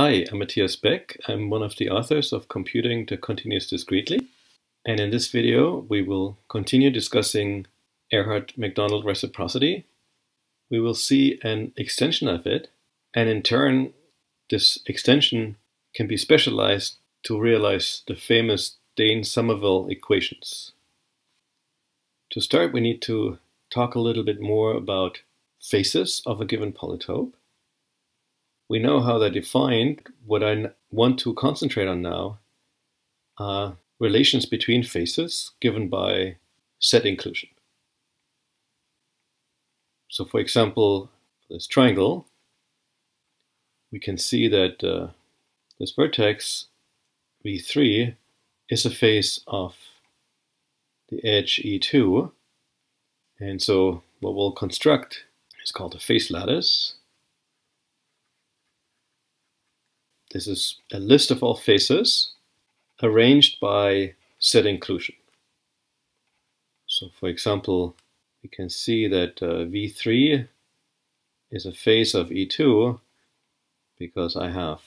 Hi, I'm Matthias Beck. I'm one of the authors of Computing the Continuous Discretely. And in this video, we will continue discussing Ehrhart-Macdonald reciprocity. We will see an extension of it, and in turn, this extension can be specialized to realize the famous Dehn-Sommerville equations. To start, we need to talk a little bit more about faces of a given polytope. We know how they're defined. What I want to concentrate on now are relations between faces given by set inclusion. So for example, this triangle, we can see that uh, this vertex V3 is a face of the edge E2. And so what we'll construct is called a face lattice. This is a list of all faces arranged by set inclusion. So for example, we can see that uh, V3 is a face of E2 because I have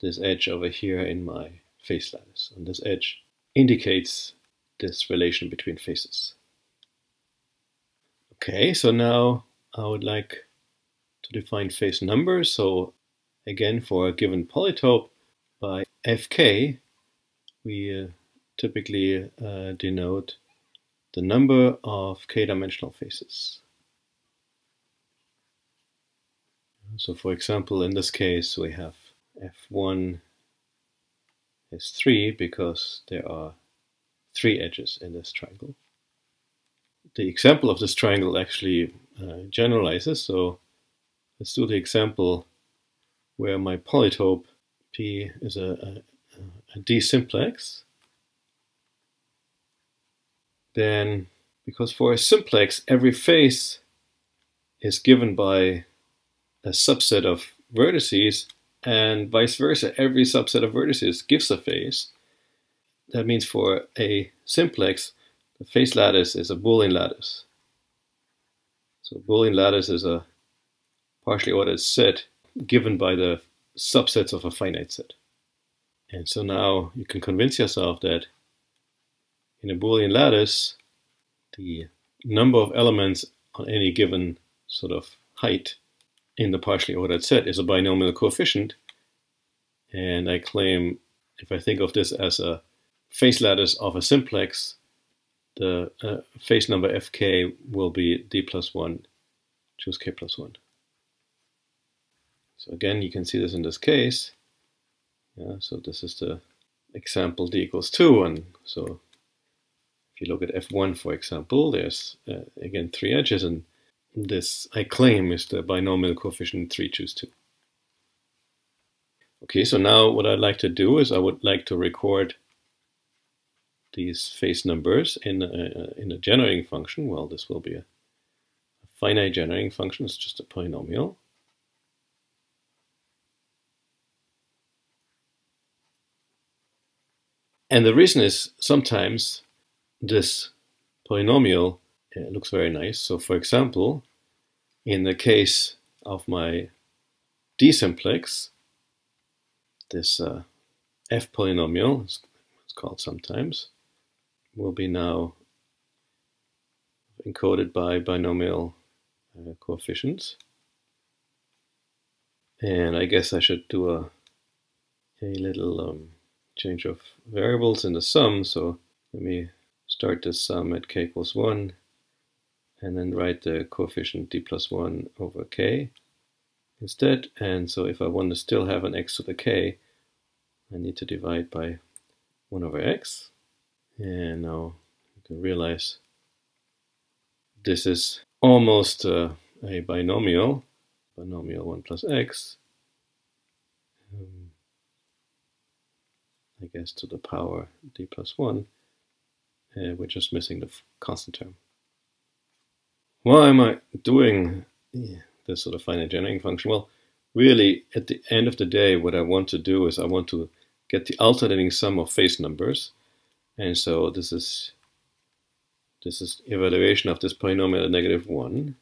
this edge over here in my face lattice. And this edge indicates this relation between faces. Okay, so now I would like to define face numbers. So again, for a given polytope by fk, we uh, typically uh, denote the number of k-dimensional faces. So for example, in this case, we have f1 is 3 because there are three edges in this triangle. The example of this triangle actually uh, generalizes, so let's do the example where my polytope P is a, a, a D simplex. Then, because for a simplex, every face is given by a subset of vertices, and vice versa, every subset of vertices gives a face. That means for a simplex, the face lattice is a Boolean lattice. So Boolean lattice is a partially ordered set given by the subsets of a finite set. And so now you can convince yourself that in a Boolean lattice, the number of elements on any given sort of height in the partially ordered set is a binomial coefficient. And I claim if I think of this as a face lattice of a simplex, the uh, face number fk will be d plus 1 choose k plus 1. So again, you can see this in this case. Yeah, so this is the example d equals 2. And so if you look at f1, for example, there's, uh, again, three edges. And this, I claim, is the binomial coefficient 3 choose 2. Okay, so now what I'd like to do is I would like to record these face numbers in a, in a generating function. Well, this will be a finite generating function. It's just a polynomial. And the reason is sometimes this polynomial looks very nice. So for example, in the case of my D simplex, this uh, f polynomial, it's called sometimes, will be now encoded by binomial uh, coefficients. And I guess I should do a, a little um, change of variables in the sum. So let me start the sum at k equals 1 and then write the coefficient d plus 1 over k instead. And so if I want to still have an x to the k, I need to divide by 1 over x. And now you can realize this is almost uh, a binomial, binomial 1 plus x, I guess to the power d plus 1. Uh, we're just missing the constant term. Why am I doing this sort of finite generating function? Well, really, at the end of the day, what I want to do is I want to get the alternating sum of face numbers and so this is this is evaluation of this polynomial at negative 1.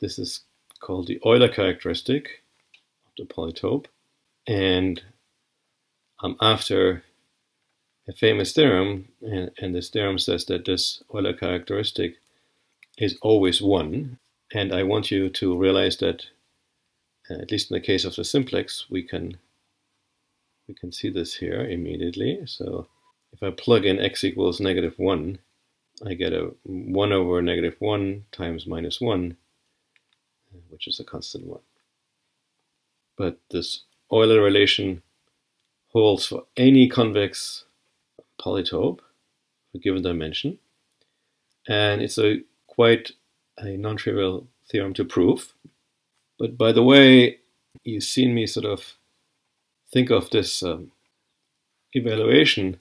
This is called the Euler characteristic of the polytope. And I'm after a famous theorem, and, and this theorem says that this Euler characteristic is always 1. And I want you to realize that, uh, at least in the case of the simplex, we can we can see this here immediately. So if I plug in x equals negative 1, I get a 1 over negative 1 times minus 1, which is a constant 1. But this Euler relation holds for any convex polytope of a given dimension. And it's a quite a non-trivial theorem to prove. But by the way, you've seen me sort of think of this um, evaluation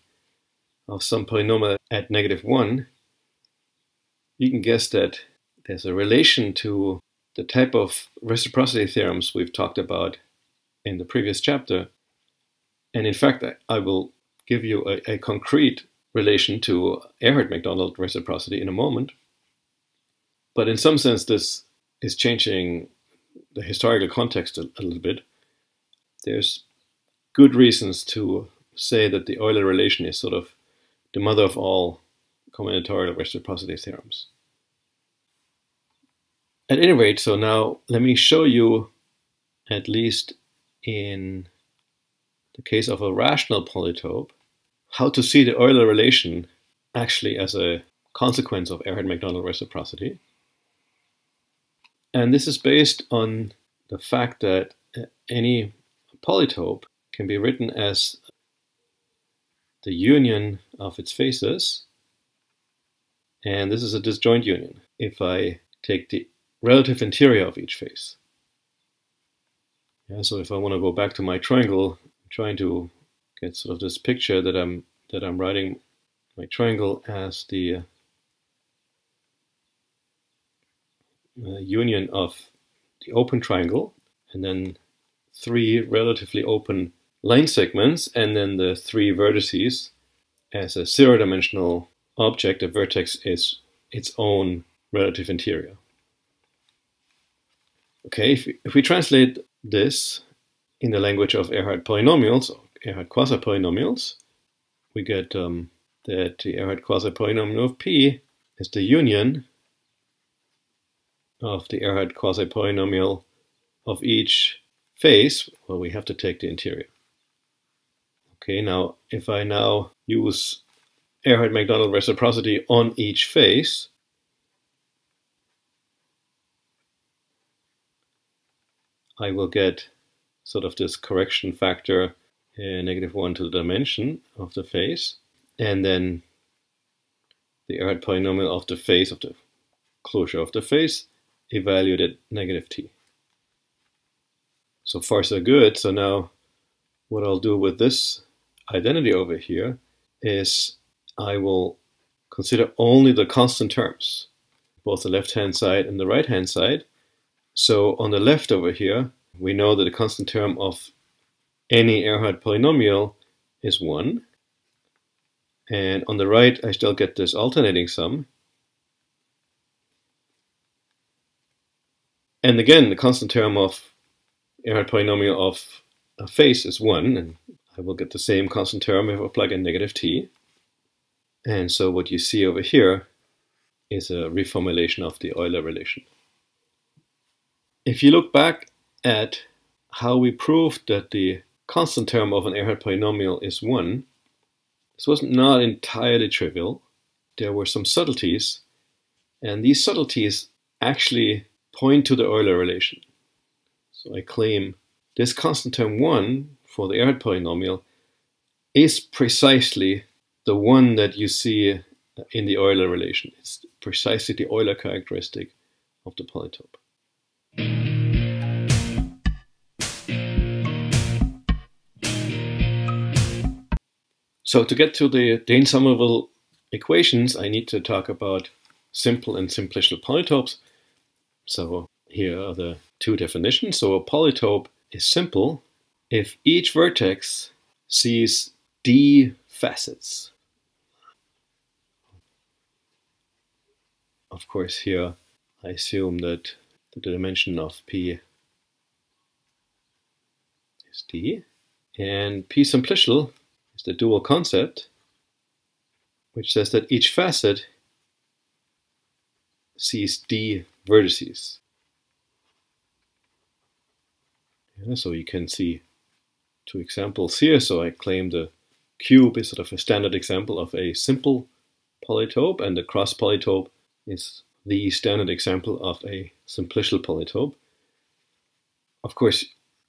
of some polynomial at negative 1, you can guess that there's a relation to the type of reciprocity theorems we've talked about in the previous chapter. And in fact, I will give you a, a concrete relation to Ehrhart-Macdonald reciprocity in a moment. But in some sense, this is changing the historical context a, a little bit. There's good reasons to say that the Euler relation is sort of the mother of all combinatorial reciprocity theorems. At any rate, so now let me show you, at least in the case of a rational polytope, how to see the Euler relation actually as a consequence of Ehrhart-Macdonald reciprocity. And this is based on the fact that any polytope can be written as the union of its faces. And this is a disjoint union if I take the relative interior of each face. Yeah, so if I want to go back to my triangle, I'm trying to get sort of this picture that I'm that I'm writing my triangle as the uh, union of the open triangle and then three relatively open line segments and then the three vertices as a zero-dimensional object, a vertex is its own relative interior. Okay, if we, if we translate this in the language of Ehrhart polynomials, or quasi-polynomials, we get um, that the Ehrhart quasi-polynomial of P is the union of the Ehrhart quasi-polynomial of each face, well, we have to take the interior. Okay, now if I now use Ehrhart-Macdonald reciprocity on each face, I will get sort of this correction factor uh, negative 1 to the dimension of the face, and then the Ehrhart polynomial of the face, of the closure of the face, evaluated at negative t. So far so good. So now what I'll do with this identity over here is I will consider only the constant terms, both the left-hand side and the right-hand side. So on the left over here, we know that the constant term of any Ehrhart polynomial is 1. And on the right, I still get this alternating sum. And again, the constant term of Ehrhart polynomial of a face is 1, and I will get the same constant term if I plug in negative t. And so what you see over here is a reformulation of the Euler relation. If you look back at how we proved that the constant term of an Ehrhart polynomial is 1, this was not entirely trivial. There were some subtleties, and these subtleties actually point to the Euler relation. So I claim this constant term 1 for the Ehrhart polynomial is precisely the one that you see in the Euler relation. It's precisely the Euler characteristic of the polytope. So to get to the Dehn-Sommerville equations, I need to talk about simple and simplicial polytopes. So here are the two definitions. So a polytope is simple if each vertex sees d facets. Of course, here I assume that the dimension of P is D. And P simplicial is the dual concept, which says that each facet sees D vertices. So you can see two examples here. So I claim the cube is sort of a standard example of a simple polytope, and the cross polytope is the standard example of a simplicial polytope. Of course,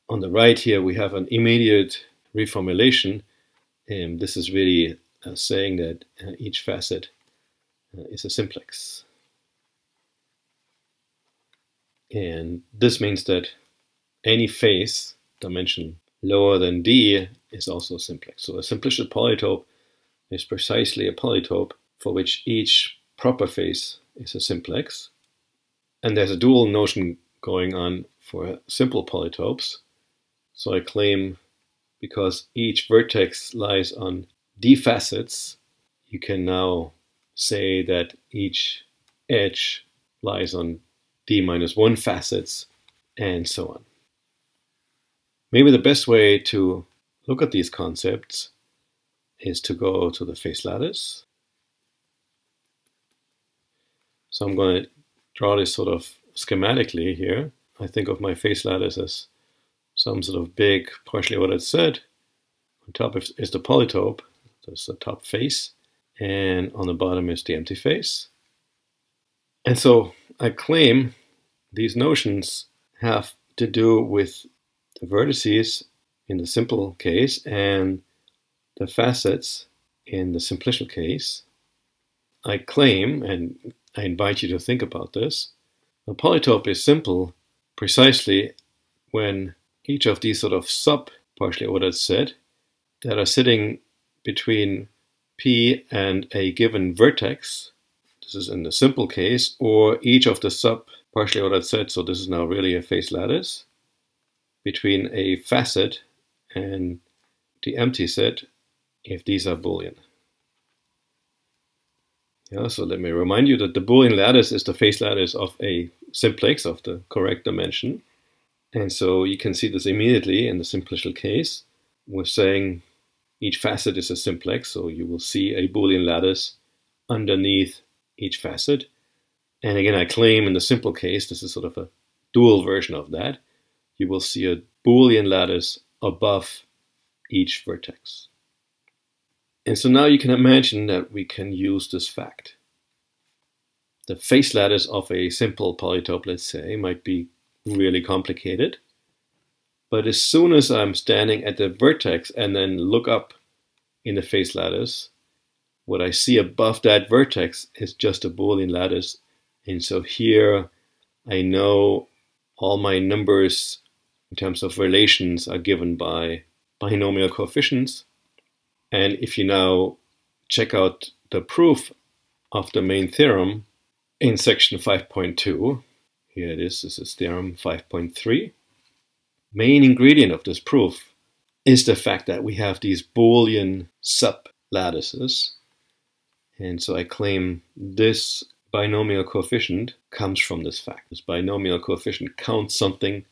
on the right here we have an immediate reformulation. And this is really uh, saying that uh, each facet uh, is a simplex. And this means that any face dimension lower than d is also simplex. So a simplicial polytope is precisely a polytope for which each proper face is a simplex. And there's a dual notion going on for simple polytopes. So I claim because each vertex lies on d facets, you can now say that each edge lies on d minus 1 facets, and so on. Maybe the best way to look at these concepts is to go to the face lattice. So I'm going to draw this sort of schematically here. I think of my face lattice as some sort of big, partially ordered said. On top is the polytope, that's the top face, and on the bottom is the empty face. And so I claim these notions have to do with the vertices in the simple case and the facets in the simplicial case. I claim, and I invite you to think about this, a polytope is simple precisely when each of these sort of sub partially ordered set that are sitting between P and a given vertex, this is in the simple case, or each of the sub partially ordered sets, so this is now really a face lattice, between a facet and the empty set if these are Boolean. Yeah, so let me remind you that the Boolean lattice is the face lattice of a simplex of the correct dimension. And so you can see this immediately in the simplicial case. We're saying each facet is a simplex, so you will see a Boolean lattice underneath each facet. And again, I claim in the simple case, this is sort of a dual version of that. You will see a Boolean lattice above each vertex. And so now you can imagine that we can use this fact. The face lattice of a simple polytope, let's say, might be really complicated. But as soon as I'm standing at the vertex and then look up in the face lattice, what I see above that vertex is just a Boolean lattice. And so here I know all my numbers in terms of relations are given by binomial coefficients. And if you now check out the proof of the main theorem in section 5.2, here it is, this is theorem 5.3. Main ingredient of this proof is the fact that we have these Boolean sublattices. And so I claim this binomial coefficient comes from this fact. This binomial coefficient counts something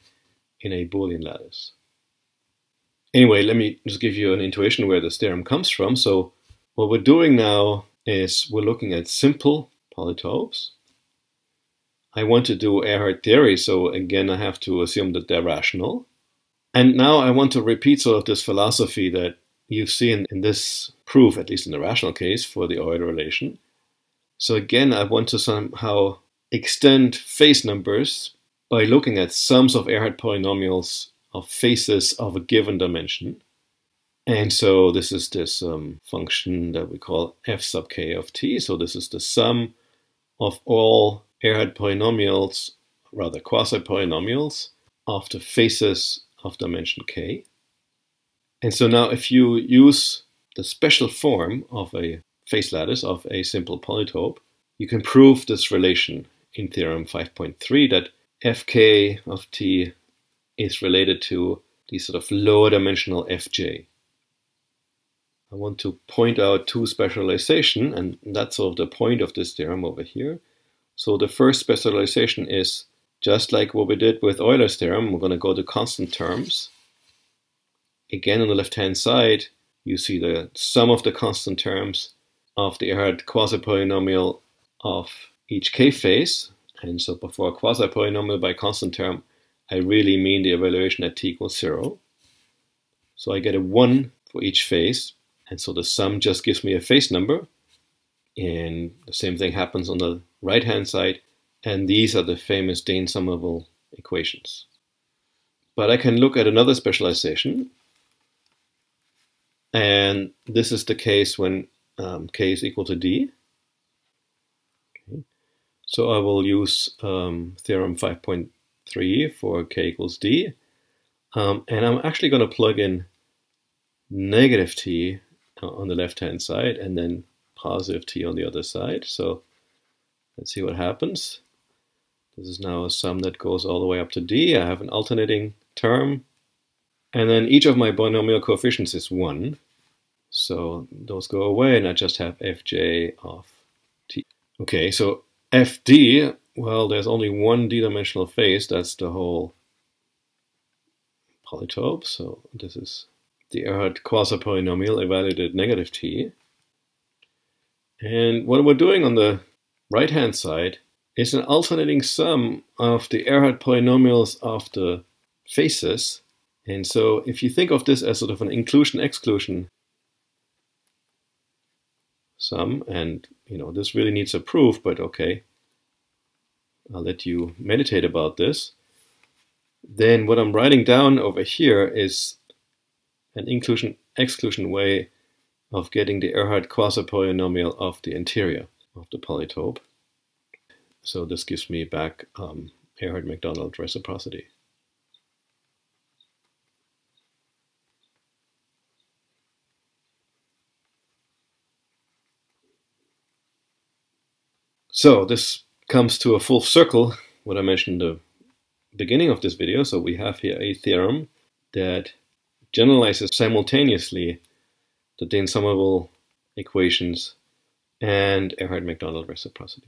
in a Boolean lattice. Anyway, let me just give you an intuition where this theorem comes from. So what we're doing now is we're looking at simple polytopes I want to do Ehrhart theory, so again I have to assume that they're rational. And now I want to repeat sort of this philosophy that you've seen in this proof, at least in the rational case, for the Euler relation. So again, I want to somehow extend face numbers by looking at sums of Ehrhart polynomials of faces of a given dimension. And so this is this um, function that we call f sub k of t. So this is the sum of all Ehrhart polynomials, rather quasi-polynomials, of the faces of dimension k. And so now if you use the special form of a face lattice of a simple polytope, you can prove this relation in theorem 5.3 that fk of t is related to the sort of lower dimensional fj. I want to point out two specialization, and that's sort of the point of this theorem over here. So the first specialization is just like what we did with Euler's theorem, we're going to go to constant terms. Again, on the left-hand side, you see the sum of the constant terms of the Ehrhart quasi-polynomial of each k-face. And so before a quasi-polynomial by constant term, I really mean the evaluation at t equals 0. So I get a 1 for each face, and so the sum just gives me a face number. And the same thing happens on the right-hand side, and these are the famous Dehn-Sommerville equations. But I can look at another specialization, and this is the case when um, k is equal to d. Okay. So I will use um, theorem 5.3 for k equals d. Um, and I'm actually going to plug in negative t on the left-hand side and then positive t on the other side. So let's see what happens. This is now a sum that goes all the way up to d. I have an alternating term. And then each of my binomial coefficients is 1. So those go away and I just have fj of t. Okay, so fd, well, there's only one d-dimensional face, That's the whole polytope. So this is the Ehrhart quasi-polynomial evaluated at negative t. And what we're doing on the right-hand side is an alternating sum of the Ehrhart polynomials of the faces. And so if you think of this as sort of an inclusion-exclusion sum, and you know this really needs a proof, but okay, I'll let you meditate about this. Then what I'm writing down over here is an inclusion-exclusion way of getting the Ehrhart quasi-polynomial of the interior of the polytope. So this gives me back um, Ehrhart-Macdonald reciprocity. So this comes to a full circle, what I mentioned in the beginning of this video. So we have here a theorem that generalizes simultaneously the Dehn-Sommerville equations and Ehrhart-Macdonald reciprocity.